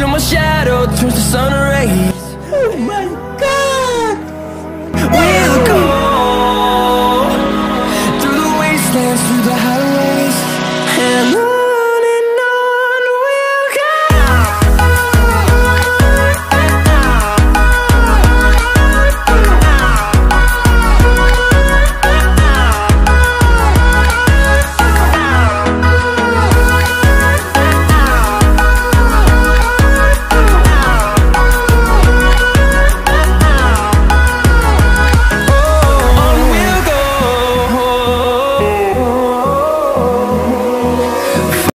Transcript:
till my shadow turns to sun rays Oh my God! We'll go Through the wastelands, through the highways